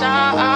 shine.